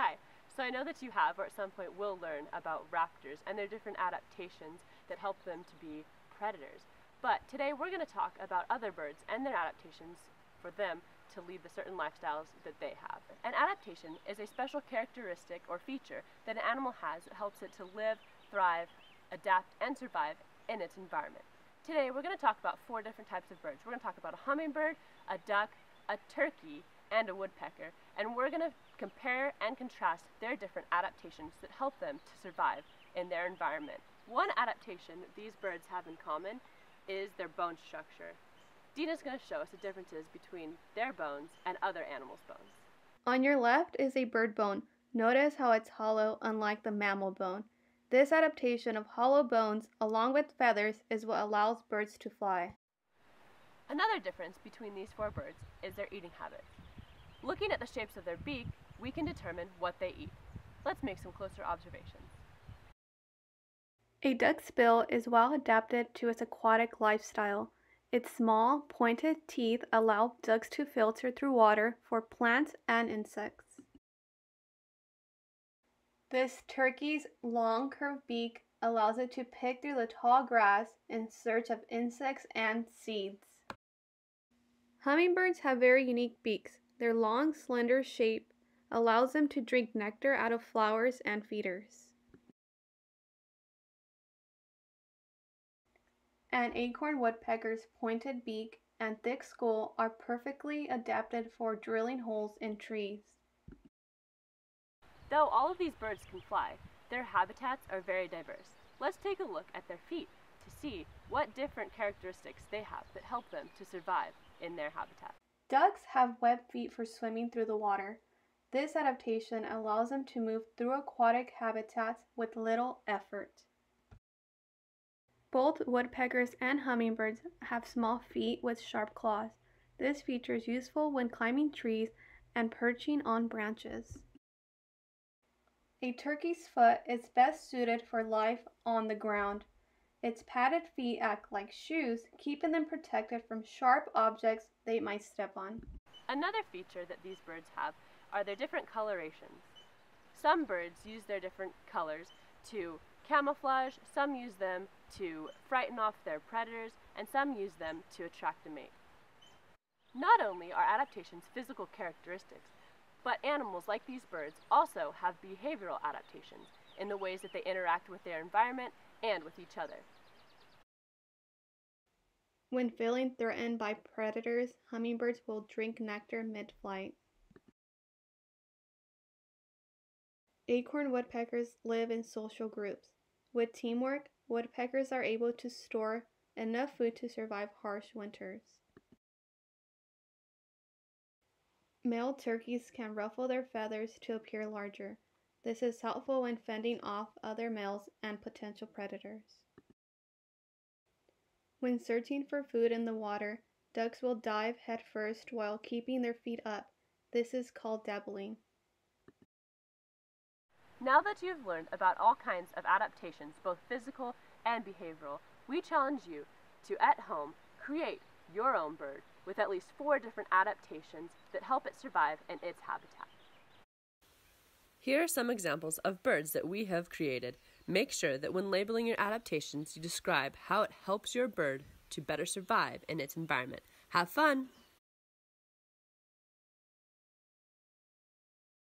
Hi. So I know that you have, or at some point will learn about raptors and their different adaptations that help them to be predators. But today we're going to talk about other birds and their adaptations for them to lead the certain lifestyles that they have. An adaptation is a special characteristic or feature that an animal has that helps it to live, thrive, adapt, and survive in its environment. Today we're going to talk about four different types of birds. We're going to talk about a hummingbird, a duck, a turkey, and a woodpecker, and we're going to compare and contrast their different adaptations that help them to survive in their environment. One adaptation these birds have in common is their bone structure. Dina's going to show us the differences between their bones and other animals' bones. On your left is a bird bone. Notice how it's hollow, unlike the mammal bone. This adaptation of hollow bones, along with feathers, is what allows birds to fly. Another difference between these four birds is their eating habits. Looking at the shapes of their beak, we can determine what they eat. Let's make some closer observations. A duck's bill is well adapted to its aquatic lifestyle. Its small, pointed teeth allow ducks to filter through water for plants and insects. This turkey's long curved beak allows it to pick through the tall grass in search of insects and seeds. Hummingbirds have very unique beaks. Their long, slender shape allows them to drink nectar out of flowers and feeders. An acorn woodpecker's pointed beak and thick skull are perfectly adapted for drilling holes in trees. Though all of these birds can fly, their habitats are very diverse. Let's take a look at their feet to see what different characteristics they have that help them to survive in their habitat. Ducks have webbed feet for swimming through the water. This adaptation allows them to move through aquatic habitats with little effort. Both woodpeckers and hummingbirds have small feet with sharp claws. This feature is useful when climbing trees and perching on branches. A turkey's foot is best suited for life on the ground. Its padded feet act like shoes, keeping them protected from sharp objects they might step on. Another feature that these birds have are their different colorations. Some birds use their different colors to camouflage, some use them to frighten off their predators, and some use them to attract a mate. Not only are adaptations physical characteristics, but animals like these birds also have behavioral adaptations in the ways that they interact with their environment and with each other. When feeling threatened by predators, hummingbirds will drink nectar mid-flight. Acorn woodpeckers live in social groups. With teamwork, woodpeckers are able to store enough food to survive harsh winters. Male turkeys can ruffle their feathers to appear larger. This is helpful when fending off other males and potential predators. When searching for food in the water, ducks will dive headfirst while keeping their feet up. This is called dabbling. Now that you've learned about all kinds of adaptations, both physical and behavioral, we challenge you to, at home, create your own bird with at least four different adaptations that help it survive in its habitat. Here are some examples of birds that we have created. Make sure that when labeling your adaptations, you describe how it helps your bird to better survive in its environment. Have fun!